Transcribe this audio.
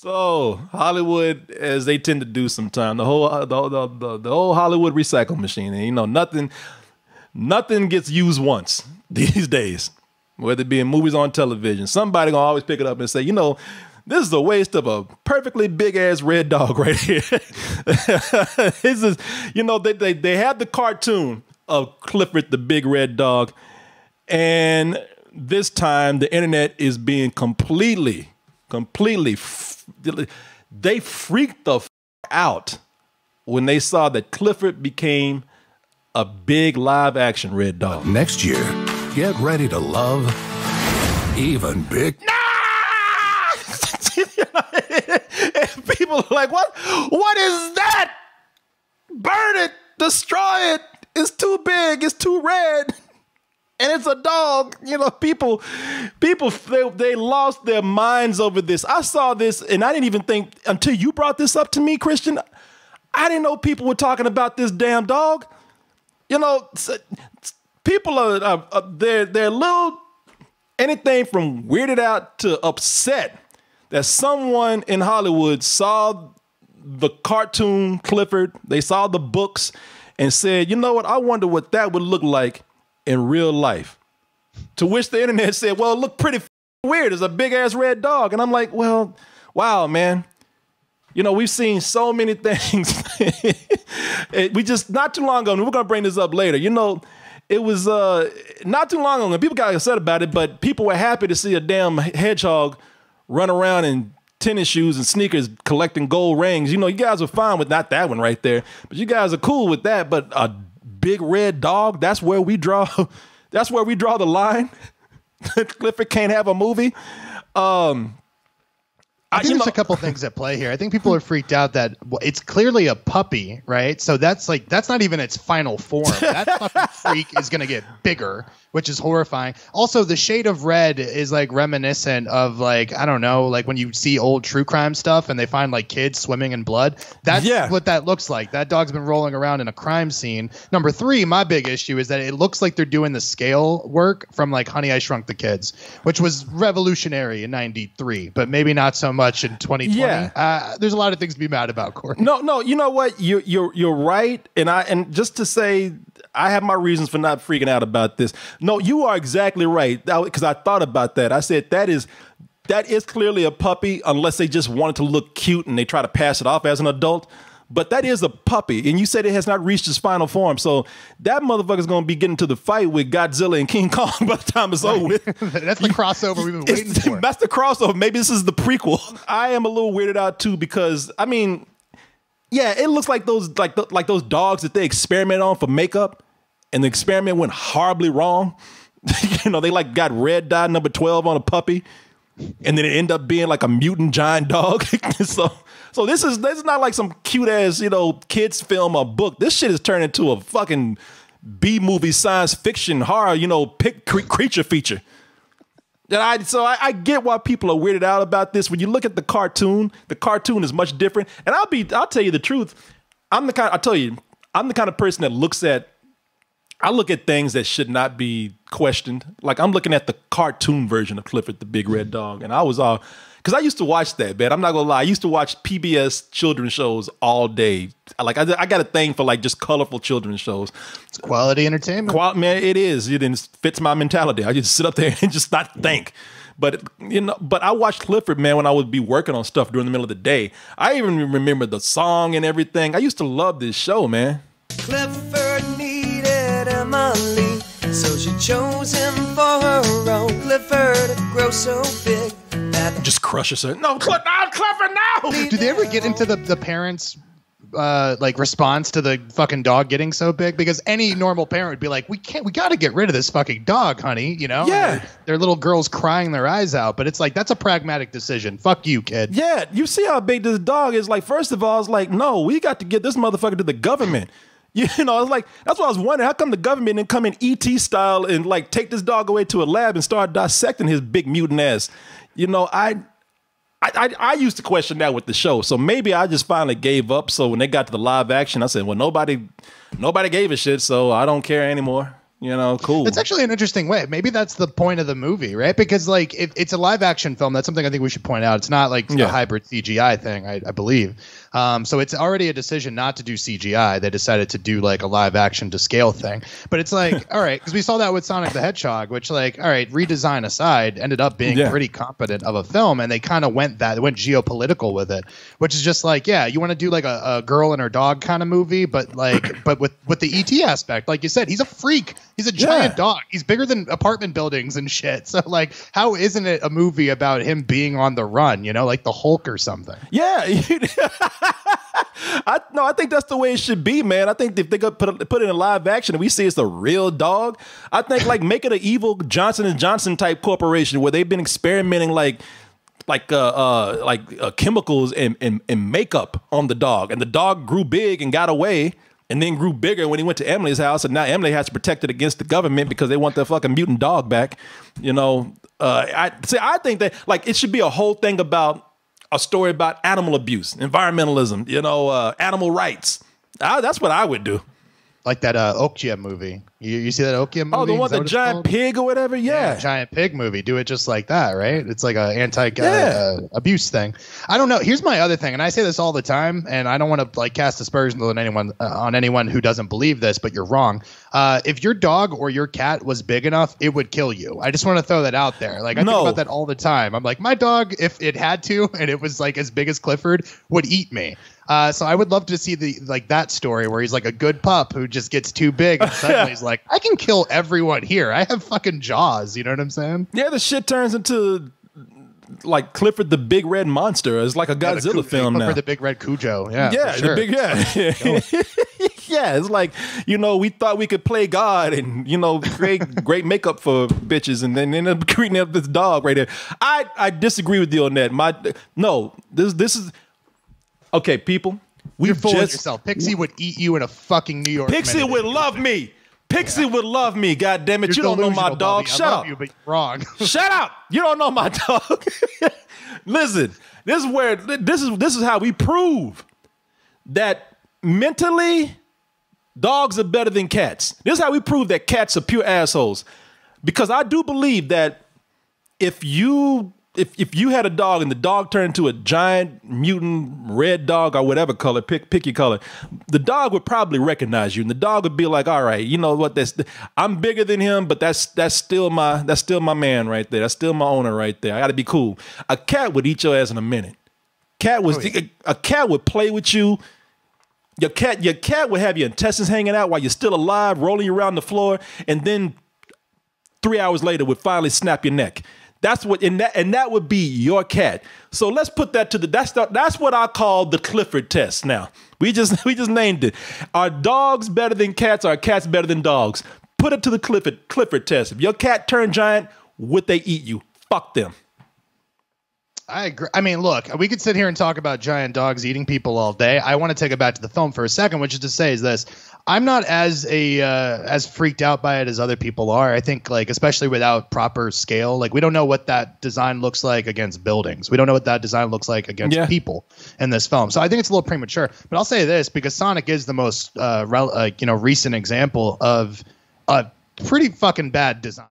So Hollywood, as they tend to do sometimes, the whole the, the, the, whole Hollywood recycle machine, and you know nothing, nothing gets used once these days. Whether it be in movies on television, somebody gonna always pick it up and say, you know, this is a waste of a perfectly big ass red dog right here. this is, you know, they, they they had the cartoon of Clifford the big red dog, and this time the internet is being completely, completely they freaked the f- out when they saw that Clifford became a big live action red dog. Next year, get ready to love even big. people are like, what? What is that? Burn it, destroy it. It's too big, it's too red and it's a dog. You know, people, people, they, they lost their minds over this. I saw this, and I didn't even think until you brought this up to me, Christian. I didn't know people were talking about this damn dog. You know, people are, are, are they're they're little anything from weirded out to upset that someone in Hollywood saw the cartoon Clifford, they saw the books, and said, you know what, I wonder what that would look like in real life. To which the internet said, well, it looked pretty weird. It's a big ass red dog. And I'm like, well, wow, man. You know, we've seen so many things. we just, not too long ago, and we're going to bring this up later. You know, it was uh, not too long ago, and people got upset about it, but people were happy to see a damn hedgehog run around in tennis shoes and sneakers collecting gold rings. You know, you guys are fine with not that one right there, but you guys are cool with that. But a big red dog. That's where we draw. That's where we draw the line. Clifford can't have a movie. Um, I think there's know, a couple things at play here. I think people are freaked out that well, it's clearly a puppy, right? So that's like that's not even its final form. That fucking freak is gonna get bigger, which is horrifying. Also, the shade of red is like reminiscent of like I don't know, like when you see old true crime stuff and they find like kids swimming in blood. That's yeah. what that looks like. That dog's been rolling around in a crime scene. Number three, my big issue is that it looks like they're doing the scale work from like Honey I Shrunk the Kids, which was revolutionary in '93, but maybe not so much in 2020. Yeah. Uh, there's a lot of things to be mad about, Corey. No, no, you know what? You, you're you're right, and I and just to say, I have my reasons for not freaking out about this. No, you are exactly right because I thought about that. I said that is that is clearly a puppy, unless they just wanted to look cute and they try to pass it off as an adult but that is a puppy, and you said it has not reached its final form. So that motherfucker's gonna be getting to the fight with Godzilla and King Kong by the time it's right. over that's the crossover we've been waiting for. That's the crossover. Maybe this is the prequel. I am a little weirded out too because I mean, yeah, it looks like those like the, like those dogs that they experiment on for makeup, and the experiment went horribly wrong. you know, they like got red dye number twelve on a puppy, and then it ended up being like a mutant giant dog. so so this is this is not like some cute ass you know kids film or book. This shit is turned into a fucking B movie science fiction horror you know pick, cre- creature feature. And I so I, I, get why people are weirded out about this. When you look at the cartoon, the cartoon is much different. And I'll be I'll tell you the truth. I'm the kind I'll tell you I'm the kind of person that looks at I look at things that should not be questioned. Like I'm looking at the cartoon version of Clifford the Big Red Dog, and I was all because I used to watch that, man. I'm not gonna lie. I used to watch PBS children's shows all day. Like I, I got a thing for like just colorful children's shows. It's quality entertainment. Qual- man, it is. It fits my mentality. I just sit up there and just not think. But you know, but I watched Clifford, man, when I would be working on stuff during the middle of the day. I even remember the song and everything. I used to love this show, man. Clifford needed Emily, so she chose him for her own. Clifford grow so big just crushes it. No, Cl- no, Clifford, no. Do they ever get into the the parents? Uh, like response to the fucking dog getting so big because any normal parent would be like, we can't, we got to get rid of this fucking dog, honey. You know, yeah. Their little girls crying their eyes out, but it's like that's a pragmatic decision. Fuck you, kid. Yeah, you see how big this dog is. Like, first of all, it's like, no, we got to get this motherfucker to the government. You know, I was like that's what I was wondering. How come the government didn't come in ET style and like take this dog away to a lab and start dissecting his big mutant ass? You know, I I, I, I, used to question that with the show, so maybe I just finally gave up. So when they got to the live action, I said, "Well, nobody, nobody gave a shit, so I don't care anymore." You know, cool. It's actually an interesting way. Maybe that's the point of the movie, right? Because like if it's a live action film, that's something I think we should point out. It's not like Yeah. a hybrid CGI thing, I, I believe. Um, so it's already a decision not to do CGI. They decided to do like a live action to scale thing. But it's like, all right, because we saw that with Sonic the Hedgehog, which like, all right, redesign aside, ended up being Yeah. pretty competent of a film, and they kind of went that, they went geopolitical with it, which is just like, yeah, you want to do like a, a girl and her dog kind of movie, but like, but with with the ET aspect, like you said, he's a freak. He's a giant Yeah. dog. He's bigger than apartment buildings and shit. So like, how isn't it a movie about him being on the run? You know, like the Hulk or something. Yeah. I no, I think that's the way it should be, man. I think if they could put it- put it in live action and we see it's a real dog, I think like make it an evil Johnson and Johnson type corporation where they've been experimenting like like uh, uh like uh, chemicals and, and and makeup on the dog, and the dog grew big and got away. And then grew bigger when he went to Emily's house, and now Emily has to protect it against the government because they want their fucking mutant dog back. You know, uh, I see. I think that like it should be a whole thing about a story about animal abuse, environmentalism, you know, uh, animal rights. I, that's what I would do. Like that uh, Okja movie. You, you see that Okja movie? Oh, the one, the giant called? pig or whatever. Yeah. giant pig movie. Do it just like that, right? It's like a anti uh, Yeah. uh, abuse thing. I don't know. Here's my other thing, and I say this all the time, and I don't want to like cast aspersions on anyone uh, on anyone who doesn't believe this, but you're wrong. Uh, if your dog or your cat was big enough, it would kill you. I just want to throw that out there. Like I No. think about that all the time. I'm like, my dog, if it had to, and it was like as big as Clifford, would eat me. Uh, so I would love to see the like that story where he's like a good pup who just gets too big and suddenly he's like, I can kill everyone here. I have fucking jaws. You know what I'm saying? Yeah, the shit turns into like Clifford the Big Red Monster. It's like a Yeah, the Godzilla film Clifford now. the big red Cujo. Yeah, yeah, sure. the big yeah. yeah, it's like, you know, we thought we could play God and, you know, create great makeup for bitches and then end up creating up this dog right there. I I disagree with you on that. My no, this this is okay, people. We You're fooling just yourself. Pixie would eat you in a fucking New York. Pixie minute. would love me. Pixie would love me. God damn it. You're you don't know my dog. Bobby. I Shut love up. You, but you're wrong. Shut up! You don't know my dog. Listen, this is where this is this is how we prove that mentally dogs are better than cats. This is how we prove that cats are pure assholes. Because I do believe that if you if if you had a dog and the dog turned into a giant mutant red dog or whatever color, pick pick your color, the dog would probably recognize you, and the dog would be like, "All right, you know what? That's I'm bigger than him, but that's that's still my that's still my man right there. That's still my owner right there. I got to be cool." A cat would eat your ass in a minute. Cat was oh, a, a cat would play with you. Your cat your cat would have your intestines hanging out while you're still alive, rolling around the floor, and then three hours later would finally snap your neck. That's what and that and that would be your cat. So let's put that to the that's the, that's what I call the Clifford test. Now we just we just named it. Are dogs better than cats? Are cats better than dogs? Put it to the Clifford Clifford test. If your cat turned giant, would they eat you? Fuck them. I agree. I mean, look, we could sit here and talk about giant dogs eating people all day. I want to take it back to the film for a second, which is to say is this: I'm not as a uh, as freaked out by it as other people are. I think, like, especially without proper scale, like we don't know what that design looks like against buildings. We don't know what that design looks like against Yeah. people in this film. So I think it's a little premature. But I'll say this because Sonic is the most uh, rel- uh you know recent example of a pretty fucking bad design.